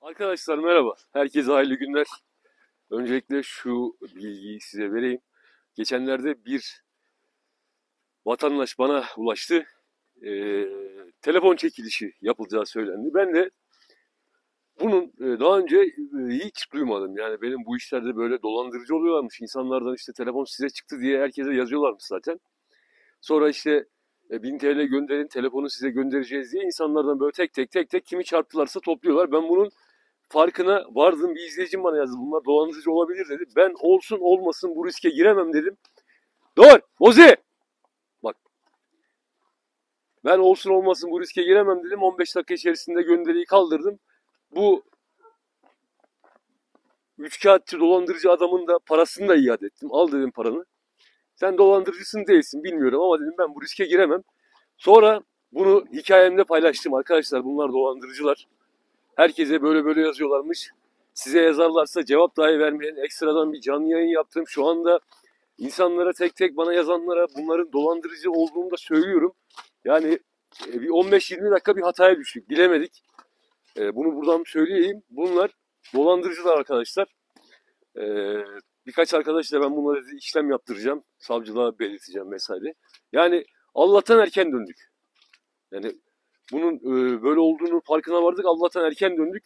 Arkadaşlar merhaba. Herkese hayırlı günler. Öncelikle şu bilgiyi size vereyim. Geçenlerde bir vatandaş bana ulaştı. Ee, telefon çekilişi yapılacağı söylendi. Ben de bunun e, daha önce e, hiç duymadım. Yani benim bu işlerde böyle dolandırıcı oluyorlarmış. İnsanlardan işte telefon size çıktı diye herkese yazıyorlarmış zaten. Sonra işte e, 1000 TL gönderin telefonu size göndereceğiz diye insanlardan böyle tek tek tek tek kimi çarptılarsa topluyorlar. Ben bunun farkına vardım. Bir izleyicim bana yazdı. Bunlar dolandırıcı olabilir dedi. Ben olsun olmasın bu riske giremem dedim. Dur! Ozi! Bak. Ben olsun olmasın bu riske giremem dedim. 15 dakika içerisinde gönderiyi kaldırdım. Bu üç kağıtçı dolandırıcı adamın da parasını da iade ettim. Al dedim paranı. Sen dolandırıcısın değilsin bilmiyorum ama dedim ben bu riske giremem. Sonra bunu hikayemde paylaştım arkadaşlar. Bunlar dolandırıcılar. Herkese böyle böyle yazıyorlarmış. Size yazarlarsa cevap dahi vermeyen ekstradan bir canlı yayın yaptım. Şu anda insanlara tek tek bana yazanlara bunların dolandırıcı olduğunu da söylüyorum. Yani e, bir 15-20 dakika bir hataya düştük. Bilemedik. E, Bunu buradan söyleyeyim. Bunlar dolandırıcılar arkadaşlar. E, Birkaç arkadaşla ben bunlara işlem yaptıracağım. Savcılığa belirteceğim vesaire. Yani Allah'tan erken döndük. Yani bunun e, böyle olduğunu farkına vardık. Allah'tan erken döndük.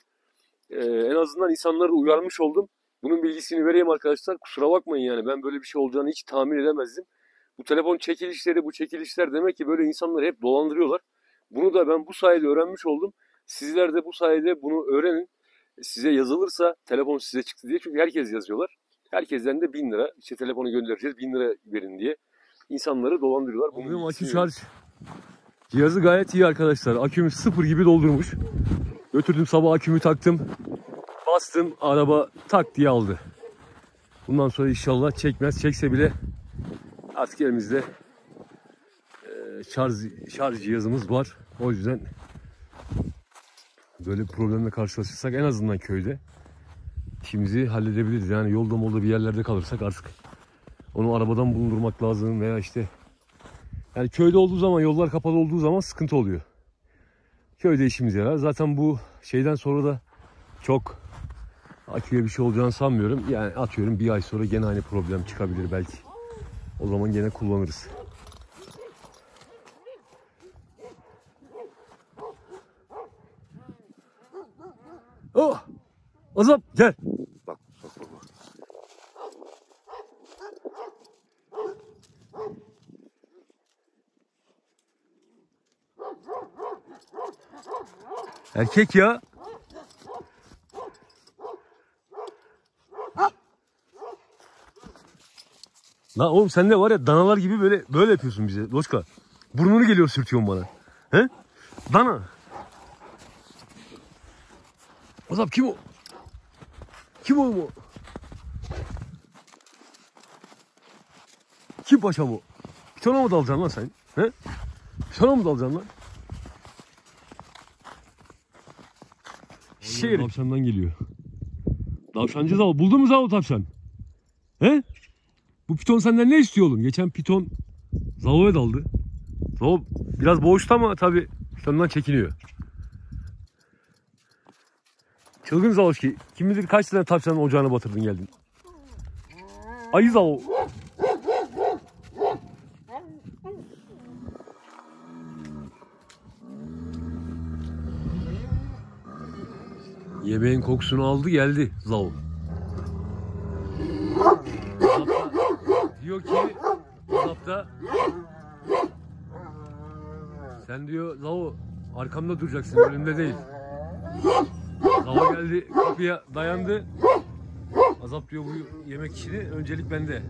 E, en azından insanları uyarmış oldum. Bunun bilgisini vereyim arkadaşlar. Kusura bakmayın yani ben böyle bir şey olacağını hiç tahmin edemezdim. Bu telefon çekilişleri, bu çekilişler demek ki böyle insanları hep dolandırıyorlar. Bunu da ben bu sayede öğrenmiş oldum. Sizler de bu sayede bunu öğrenin. Size yazılırsa telefon size çıktı diye. Çünkü herkes yazıyorlar. Herkesten de 1000 lira işte telefonu göndereceğiz 1000 lira verin diye. İnsanları dolandırıyorlar. Bunun Bugün bilgisini şarj cihazı gayet iyi arkadaşlar. Akümü sıfır gibi doldurmuş. Götürdüm sabah akümü taktım. Bastım araba tak diye aldı. Bundan sonra inşallah çekmez. Çekse bile artık elimizde e, şarj, şarj cihazımız var. O yüzden böyle bir problemle karşılaşırsak en azından köyde işimizi halledebiliriz. Yani yolda molda bir yerlerde kalırsak artık onu arabadan bulundurmak lazım veya işte yani köyde olduğu zaman yollar kapalı olduğu zaman sıkıntı oluyor. Köyde işimiz yarar. Zaten bu şeyden sonra da çok aküye bir şey olacağını sanmıyorum. Yani atıyorum bir ay sonra gene aynı problem çıkabilir belki. O zaman gene kullanırız. Oh! Azap gel. Bak. Erkek ya. La oğlum sen de var ya danalar gibi böyle böyle yapıyorsun bize Loşka. Burnunu geliyor sürtüyorsun bana. He? Dana. Azap kim o? Kim o mu? Kim paşam o? Pitona mı dalacaksın lan sen? He? Pitona mı dalacaksın lan? Şehir. Tavşandan geliyor. Tavşancı zav. Buldun mu zav tavşan? He? Bu piton senden ne istiyor oğlum? Geçen piton zavaya daldı. Zav biraz boğuştu ama tabi pitondan çekiniyor. Çılgın Zavuşki. Kim bilir kaç tane tavşanın ocağına batırdın geldin. Ayı Zav. Yemeğin kokusunu aldı geldi Zav. diyor ki Azap'ta sen diyor Zav arkamda duracaksın önümde değil. Hava geldi kapıya dayandı. Azap diyor bu yemek işini öncelik bende.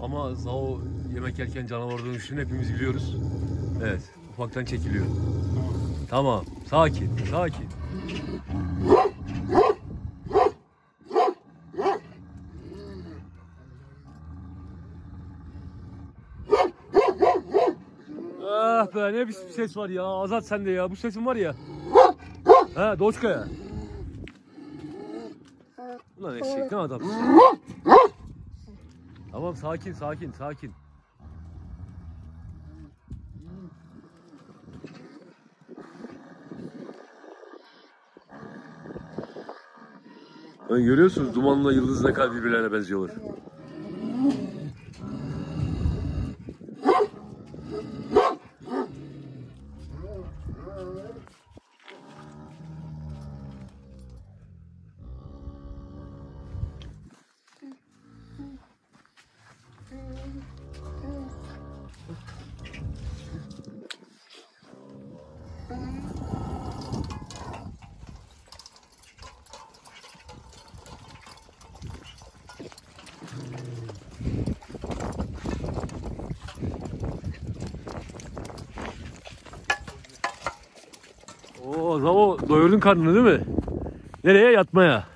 Ama Zao yemek yerken canavar dönüşünü hepimiz biliyoruz. Evet ufaktan çekiliyor. Tamam sakin sakin. Ne biçim ses var ya Azat sende ya bu sesin var ya. Ha Doçka ya. Ulan eşek ne adam. tamam sakin sakin sakin. Hani görüyorsunuz dumanla yıldız ne kadar birbirlerine benziyorlar. Oo Zavo doyurdun karnını değil mi? Nereye? Yatmaya.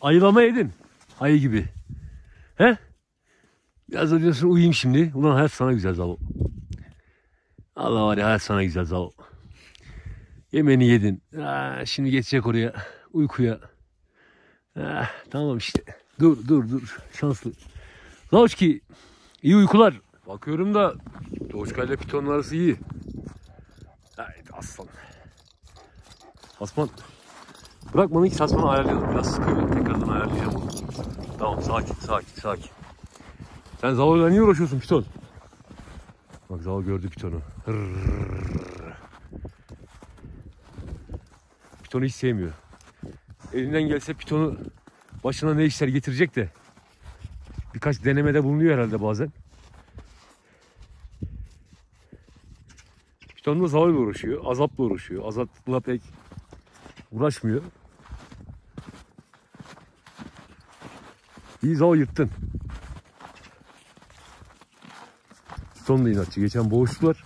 Ayılama yedin. Ayı gibi. He? Biraz da diyorsun uyuyayım şimdi. Ulan hayat sana güzel Zavo. Allah var ya hayat sana güzel Zavo. Yemeğini yedin. Aa, şimdi geçecek oraya. Uykuya. Ah, tamam işte. Dur dur dur. Şanslı. Zavoçki iyi uykular. Bakıyorum da Doğuşka ile Piton'un arası iyi. Haydi aslan. Tasman. Bırakmanın ki tasmanı ayarlayalım. Biraz sıkıyor. Tekrardan ayarlayacağım onu. Tamam sakin sakin sakin. Sen Zaval'la niye uğraşıyorsun Piton? Bak Zaval gördü Piton'u. Hırrrr. Piton'u hiç sevmiyor. Elinden gelse Piton'u başına ne işler getirecek de. Birkaç denemede bulunuyor herhalde bazen. Piton da Zaval'la uğraşıyor. Azap'la uğraşıyor. Azap'la pek uğraşmıyor. İyi Zaval yırttın. Son da inatçı. Geçen boğuştular.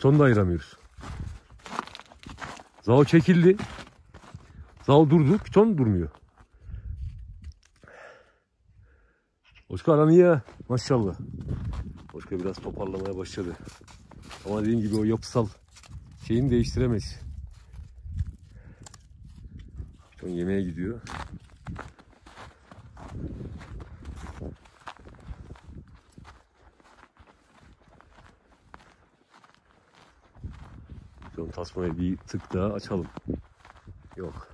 Son da ayıramıyoruz. Zao çekildi. Zao durdu. Piton durmuyor. Oşka aran iyi ya. Maşallah. Oşka biraz toparlamaya başladı. Ama dediğim gibi o yapısal şeyini değiştiremeyiz. Piton yemeğe gidiyor. Piton tasmayı bir tık daha açalım. Yok.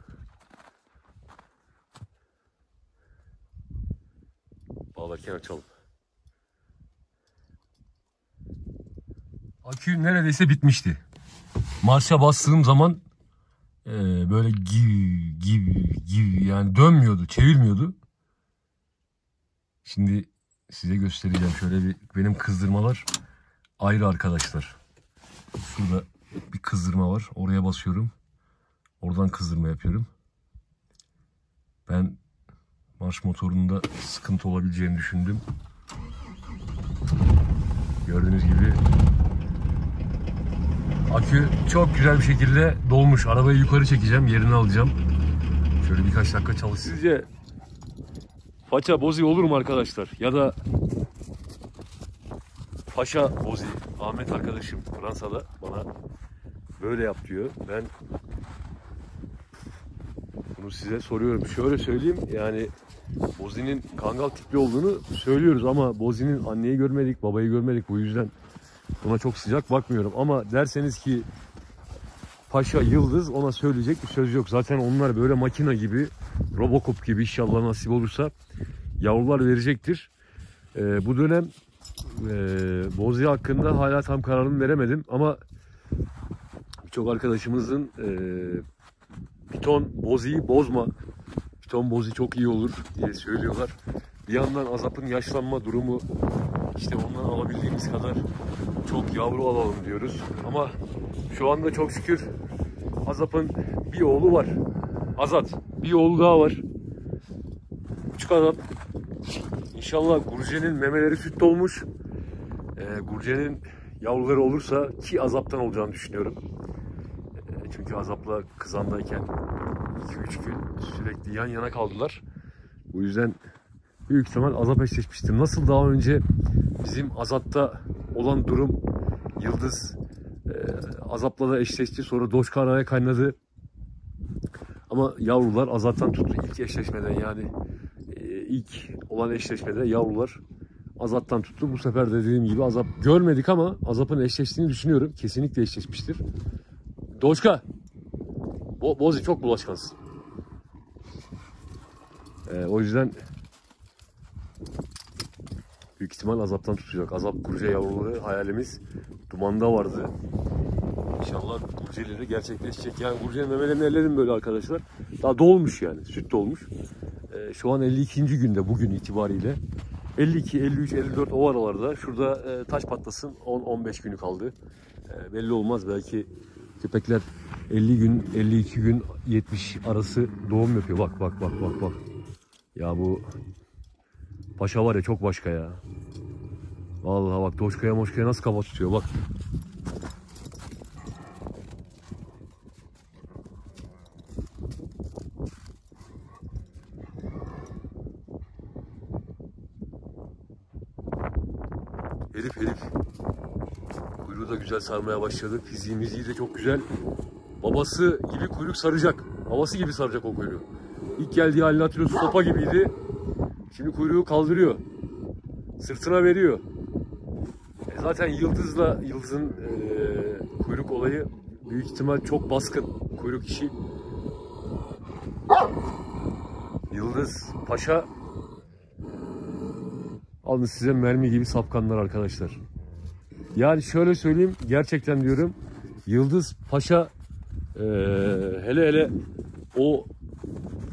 Bağlarken açalım. Akü neredeyse bitmişti. Marşa bastığım zaman e, böyle gibi gibi gibi yani dönmüyordu, çevirmiyordu. Şimdi size göstereceğim. Şöyle bir benim kızdırmalar ayrı arkadaşlar. Şurada bir kızdırma var. Oraya basıyorum. Oradan kızdırma yapıyorum. Ben marş motorunda sıkıntı olabileceğini düşündüm. Gördüğünüz gibi akü çok güzel bir şekilde dolmuş. Arabayı yukarı çekeceğim, yerini alacağım. Şöyle birkaç dakika çalışsın. Sizce Faça bozi olur mu arkadaşlar? Ya da Paşa bozi. Ahmet arkadaşım Fransa'da bana böyle yap diyor. Ben bunu size soruyorum. Şöyle söyleyeyim yani Bozi'nin kangal tipli olduğunu söylüyoruz ama Bozi'nin anneyi görmedik, babayı görmedik. Bu yüzden buna çok sıcak bakmıyorum. Ama derseniz ki Paşa Yıldız ona söyleyecek bir söz yok. Zaten onlar böyle makina gibi, Robocop gibi inşallah nasip olursa yavrular verecektir. Ee, bu dönem e, Bozi hakkında hala tam kararımı veremedim ama birçok arkadaşımızın e, Piton Bozi'yi bozma. Piton Bozi çok iyi olur diye söylüyorlar. Bir yandan Azap'ın yaşlanma durumu işte ondan alabildiğimiz kadar çok yavru alalım diyoruz. Ama şu anda çok şükür Azap'ın bir oğlu var. Azat. Bir oğlu daha var. Küçük Azap. İnşallah Gurce'nin memeleri süt dolmuş. Ee, Gurce'nin yavruları olursa ki Azap'tan olacağını düşünüyorum. Ee, çünkü Azap'la kızandayken 2-3 gün sürekli yan yana kaldılar. Bu yüzden büyük ihtimal Azap eşleşmiştir. Nasıl daha önce bizim Azat'ta olan durum Yıldız e, Azap'la da eşleşti. Sonra Doşka araya kaynadı. Ama yavrular Azat'tan tuttu ilk eşleşmeden yani e, ilk olan eşleşmede yavrular Azap'tan tuttu. Bu sefer de dediğim gibi Azap görmedik ama Azap'ın eşleştiğini düşünüyorum. Kesinlikle eşleşmiştir. Doşka. Bo Bozi çok bulaşkansın. Ee, o yüzden büyük ihtimal azaptan tutacak. Azap kurce yavruları hayalimiz dumanda vardı. İnşallah kurceleri gerçekleşecek. Yani kurcenin memelerini elledim böyle arkadaşlar. Daha doğulmuş yani. Süt doğmuş. Ee, şu an 52. günde bugün itibariyle. 52, 53, 54 o aralarda. Şurada e, taş patlasın 10-15 günü kaldı. E, belli olmaz belki köpekler 50 gün, 52 gün, 70 arası doğum yapıyor. Bak bak bak bak bak. Ya bu paşa var ya çok başka ya. Vallahi bak doşkaya moşkaya nasıl kafa tutuyor bak. Herif herif. Kuyruğu da güzel sarmaya başladı. Fiziği miziği de çok güzel. Babası gibi kuyruk saracak. Babası gibi saracak o kuyruğu. İlk geldiği halini hatırlıyorsun sopa gibiydi. Şimdi kuyruğu kaldırıyor. Sırtına veriyor. E zaten Yıldız'la Yıldız'ın e, kuyruk olayı büyük ihtimal çok baskın. Kuyruk işi. Yıldız Paşa Alın size mermi gibi sapkanlar arkadaşlar. Yani şöyle söyleyeyim gerçekten diyorum Yıldız Paşa eee, hele hele o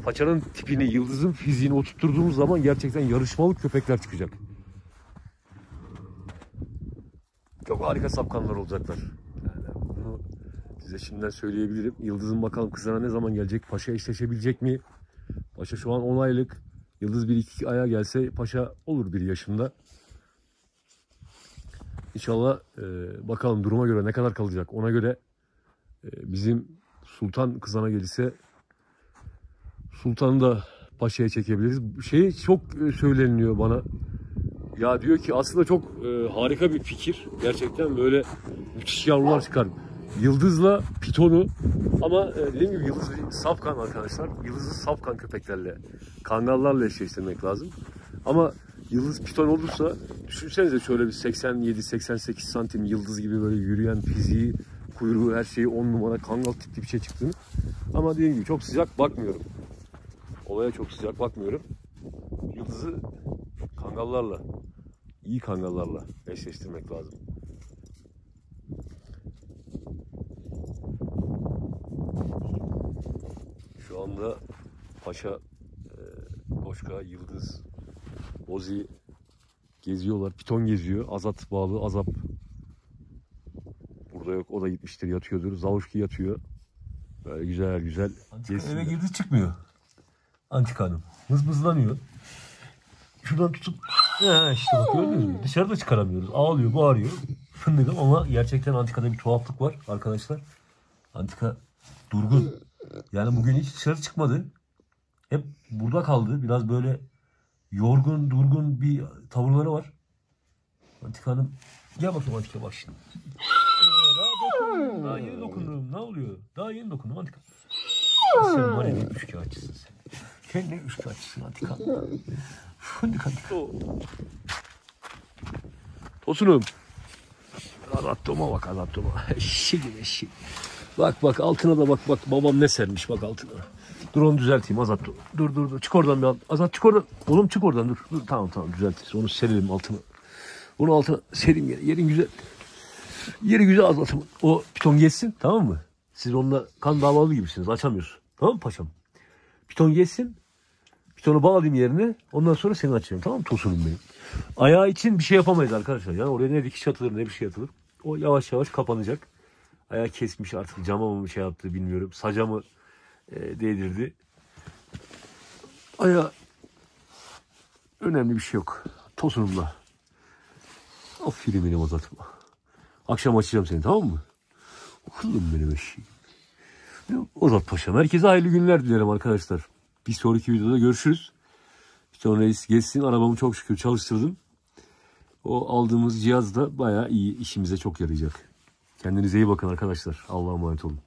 paçanın tipini, yıldızın fiziğini oturtturduğumuz zaman gerçekten yarışmalı köpekler çıkacak. Çok harika sapkanlar olacaklar. Yani bunu size şimdiden söyleyebilirim. Yıldız'ın bakalım kızına ne zaman gelecek? Paşa eşleşebilecek mi? Paşa şu an 10 aylık. Yıldız bir iki aya gelse Paşa olur bir yaşında. İnşallah e, bakalım duruma göre ne kadar kalacak. Ona göre e, bizim Sultan kızana gelirse Sultan'ı da Paşa'ya çekebiliriz. Şey çok e, söyleniliyor bana. Ya diyor ki aslında çok e, harika bir fikir. Gerçekten böyle müthiş yavrular çıkar. Yıldız'la Piton'u ama e, dediğim gibi Yıldız safkan arkadaşlar. Yıldız'ı safkan köpeklerle, kangallarla eşleştirmek lazım. Ama Yıldız Piton olursa düşünsenize şöyle bir 87-88 santim Yıldız gibi böyle yürüyen fiziği, kuyruğu her şeyi 10 numara kangal tipli bir şey çıktığını. Ama dediğim gibi çok sıcak bakmıyorum. Olaya çok sıcak bakmıyorum. Yıldız'ı kangallarla, iyi kangallarla eşleştirmek lazım. Şu anda Paşa, e, Boşka, Yıldız, Ozi geziyorlar. Piton geziyor. Azat bağlı. Azap burada yok. O da gitmiştir yatıyordur. Zavuşki yatıyor. Böyle güzel güzel Eve girdi çıkmıyor. Antika hanım. Mızmızlanıyor. Şuradan tutup işte bak gördünüz mü? Dışarıda çıkaramıyoruz. Ağlıyor, bağırıyor. Fındıkım ama gerçekten antikada bir tuhaflık var arkadaşlar. Antika durgun. Yani bugün hiç dışarı çıkmadı. Hep burada kaldı. Biraz böyle yorgun, durgun bir tavırları var. Antika hanım gel bakayım Antika bak şimdi. Daha, daha yeni dokundum. Ne oluyor? Daha yeni dokundum Antika. Sen var ya ne üçkağıtçısın sen. Sen ne üçkağıtçısın Antika. Fındık Antika. Tosunum. Adattoma bak adattoma. Eşi gibi eşi. Bak bak altına da bak bak babam ne sermiş bak altına. Dur onu düzelteyim Azat. Dur dur dur. dur. Çık oradan bir. Azat çık oradan. Oğlum çık oradan dur. dur. Tamam tamam düzeltiriz. Onu serelim altına. Onu altına serim yere. Yerin güzel. Yeri güzel Azat'ım. O piton geçsin tamam mı? Siz onunla kan davalı gibisiniz. Açamıyorsun. Tamam mı paşam? Piton geçsin. Pitonu bağlayayım yerine. Ondan sonra seni açacağım. Tamam mı? Tosunum benim. Ayağı için bir şey yapamayız arkadaşlar. Yani oraya ne dikiş atılır ne bir şey atılır. O yavaş yavaş kapanacak. Ayağı kesmiş artık cama mı şey yaptı bilmiyorum. Saca mı e, değdirdi. Ayağı önemli bir şey yok. Tosunumla. Aferin benim Azat'ıma. Akşam açacağım seni tamam mı? Okulum benim eşeğim. Ozat Paşa'm. Herkese hayırlı günler dilerim arkadaşlar. Bir sonraki videoda görüşürüz. Sonra reis geçsin. Arabamı çok şükür çalıştırdım. O aldığımız cihaz da bayağı iyi. işimize çok yarayacak. Kendinize iyi bakın arkadaşlar. Allah'a emanet olun.